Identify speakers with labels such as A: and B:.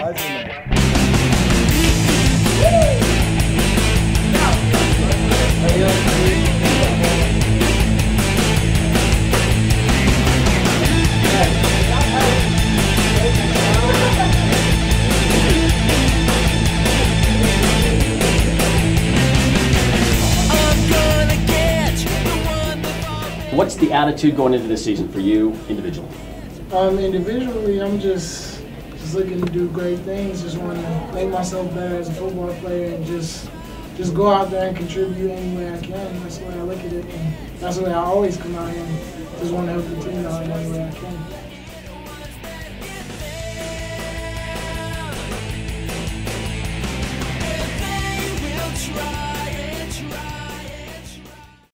A: Hadi. What's the attitude going into this season for you individually?
B: Um, individually, I'm just just looking to do great things. Just want to make myself better as a football player and just just go out there and contribute any way I can. That's the way I look at it, and that's the way I always come out here. And just want to help the team out any way